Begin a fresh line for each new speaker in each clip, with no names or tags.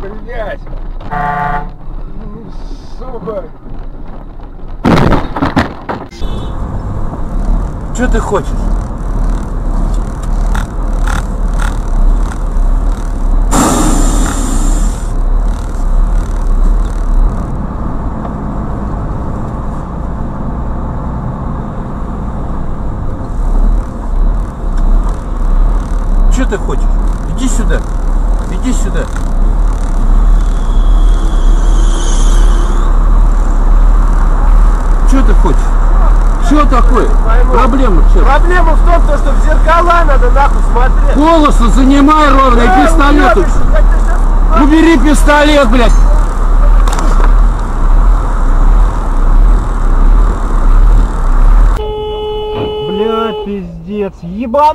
Блять! Сука!
Что ты хочешь? Что ты хочешь? Иди сюда. Иди сюда. Что ты хочешь? Что такое?
Пойму.
Проблема в чем?
Проблема в том, то, что в зеркала надо нахуй смотреть.
Голоса занимай ровно и пистолет. Убери пистолет, блядь.
Блядь, пиздец, ебан.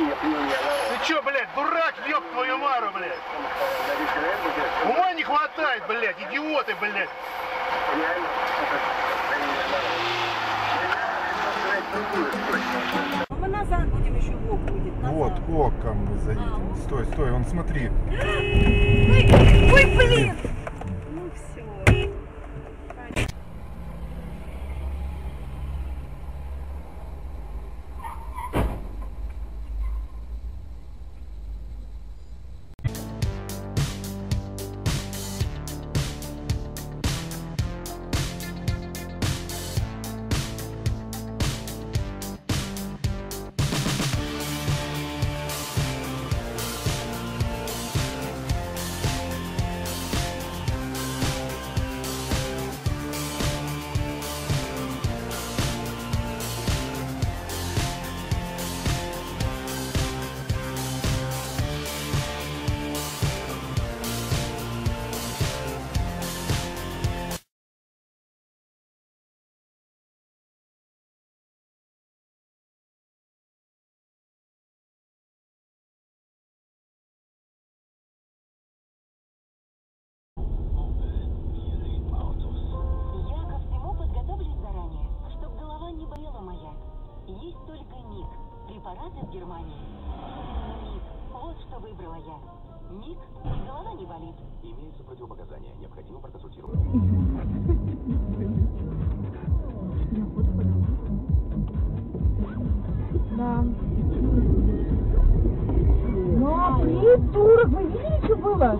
Ты чё, блядь, дурак, ёб твою мару, блядь? Ума не хватает, блядь, идиоты, блядь.
Ну, Мы назад будем еще в ок будет. назад.
Вот, окам мы заедем. Стой, стой, вон смотри.
Ой, ой, блин!
Есть только ник, препарат из Германии. Ник, вот что выбрала я. Ник, и голова не болит.
Имеются противопоказания. Необходимо проконсультировать.
Ну, а придурок, вы видели, что было?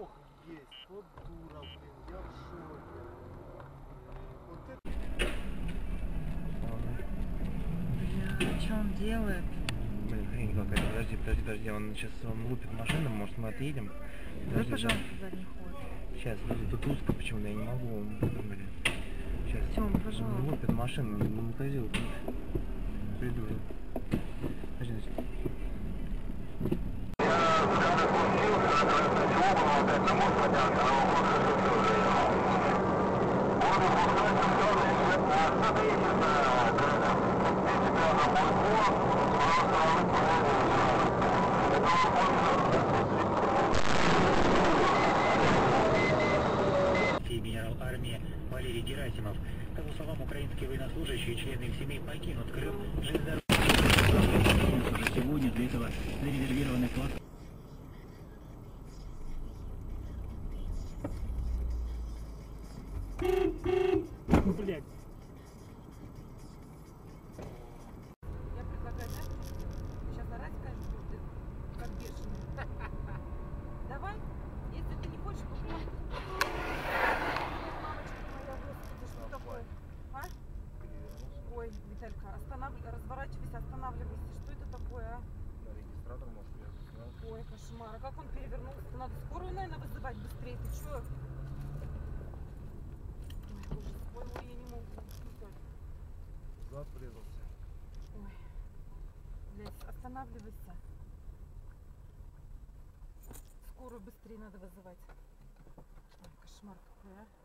Ох,
есть, вот дура, блин, я в шоке. Вот это
Что он делает?
Блин, хрень какая-то. Подожди, подожди, подожди. Он сейчас он лупит машину, может мы отъедем.
Давай, пожалуйста, задний ход.
Сейчас, подожди, тут узко почему-то, я не могу. Блин. Сейчас.
Тём, пожалуйста.
Он лупит машину, не, вот. Придурок. Подожди, подожди.
Генерал армии Валерий Герасимов. По его словам, украинские военнослужащие и члены их семей покинут Крым железнодорожным Сегодня для этого зарезервированы
платформы. Ой, кошмар. А как он перевернулся? Надо скорую, наверное, вызывать быстрее. Ты чё? Ой. Ой, ой, я не могу.
Зад врезался.
Ой. Блядь, останавливайся. Скорую быстрее надо вызывать. Ой, кошмар какой, а.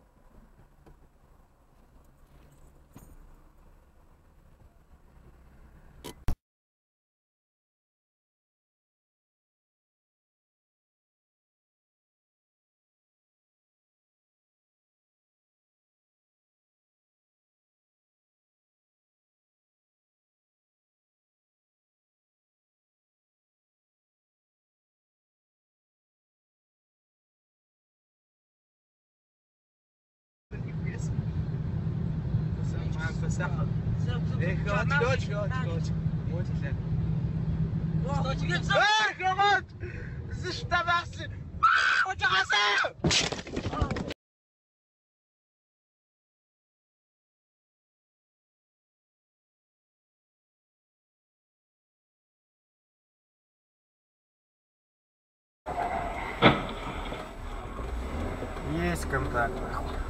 Есть контакт.
Нормашева.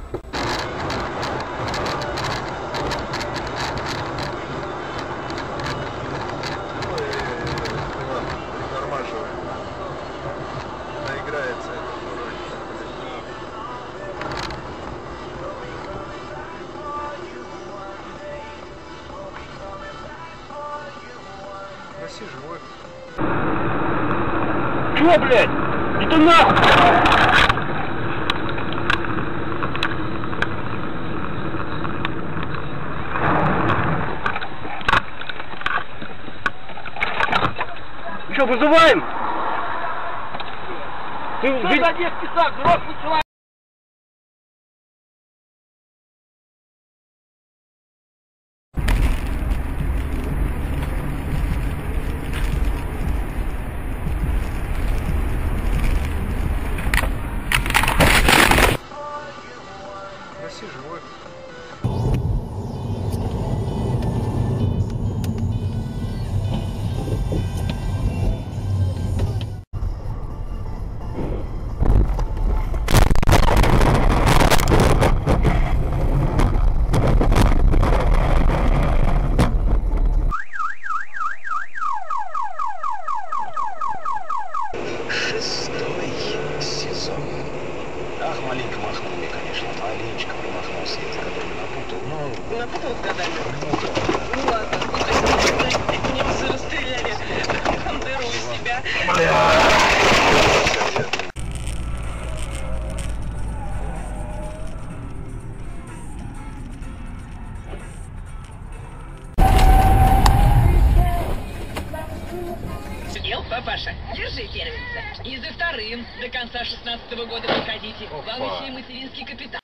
Чё, блядь? Это нахуй! Что, вызываем? Ты, Что за детский сад? Взрослый человек!
До конца шестнадцатого года приходите. И материнский капитал.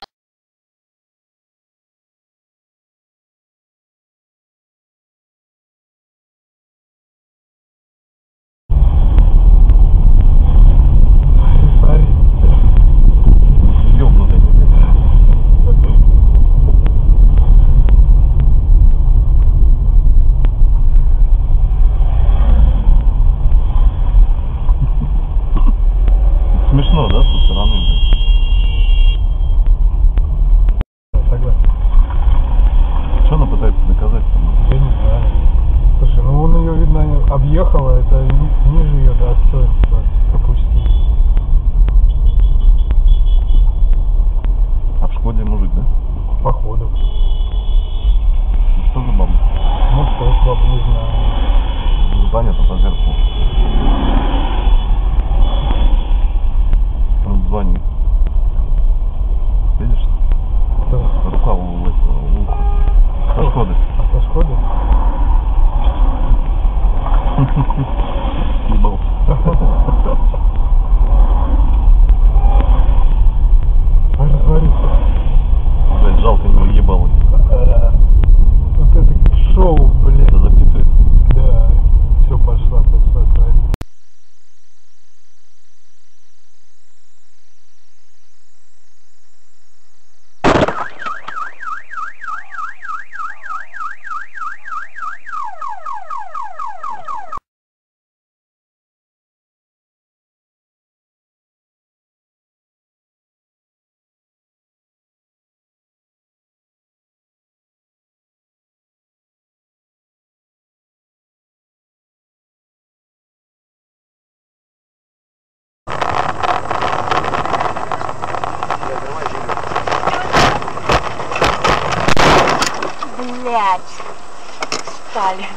Блять. Стали.